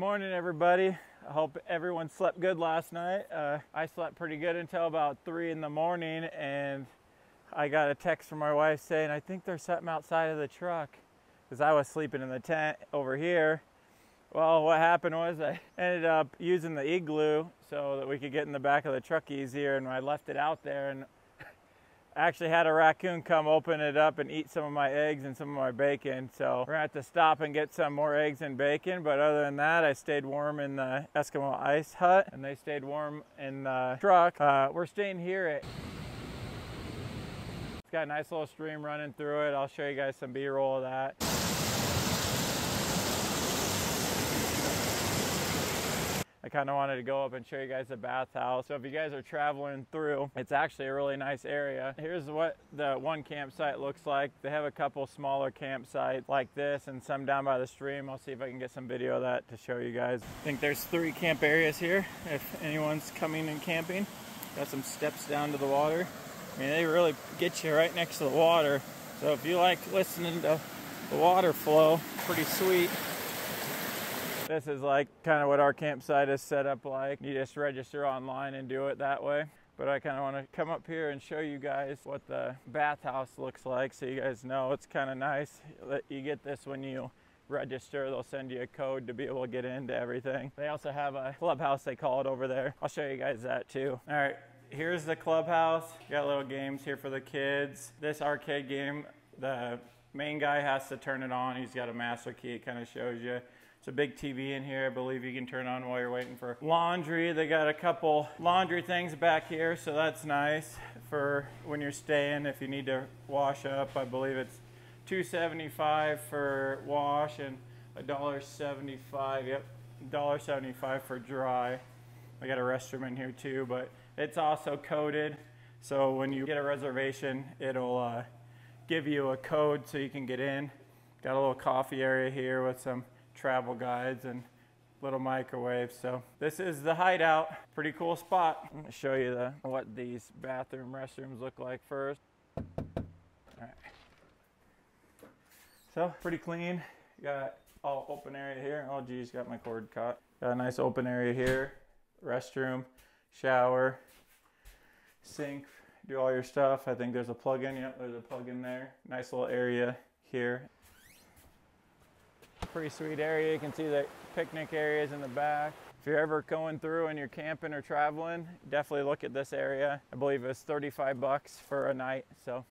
morning, everybody. I hope everyone slept good last night. Uh, I slept pretty good until about three in the morning, and I got a text from my wife saying, I think there's something outside of the truck because I was sleeping in the tent over here. Well, what happened was I ended up using the igloo so that we could get in the back of the truck easier, and I left it out there and actually had a raccoon come open it up and eat some of my eggs and some of my bacon. So we're gonna have to stop and get some more eggs and bacon. But other than that, I stayed warm in the Eskimo ice hut and they stayed warm in the truck. Uh, we're staying here at it's got a nice little stream running through it. I'll show you guys some B-roll of that. Kind of wanted to go up and show you guys the bathhouse. So if you guys are traveling through, it's actually a really nice area. Here's what the one campsite looks like. They have a couple smaller campsites like this and some down by the stream. I'll see if I can get some video of that to show you guys. I think there's three camp areas here if anyone's coming and camping. Got some steps down to the water. I mean, they really get you right next to the water. So if you like listening to the water flow, pretty sweet. This is like kind of what our campsite is set up like. You just register online and do it that way. But I kind of want to come up here and show you guys what the bathhouse looks like so you guys know it's kind of nice that you get this when you register. They'll send you a code to be able to get into everything. They also have a clubhouse, they call it over there. I'll show you guys that too. All right, here's the clubhouse. Got little games here for the kids. This arcade game, the main guy has to turn it on. He's got a master key, it kind of shows you. It's a big TV in here. I believe you can turn on while you're waiting for laundry. They got a couple laundry things back here, so that's nice for when you're staying. If you need to wash up, I believe it's 2.75 for wash and $1.75. Yep, $1.75 for dry. I got a restroom in here too, but it's also coded. So when you get a reservation, it'll uh, give you a code so you can get in. Got a little coffee area here with some travel guides and little microwaves. So this is the hideout. Pretty cool spot. I'm gonna show you the, what these bathroom restrooms look like first. All right. So pretty clean. Got all open area here. Oh geez, got my cord caught. Got a nice open area here. Restroom, shower, sink, do all your stuff. I think there's a plug in. Yep, there's a plug in there. Nice little area here pretty sweet area. You can see the picnic areas in the back. If you're ever going through and you're camping or traveling, definitely look at this area. I believe it's 35 bucks for a night, so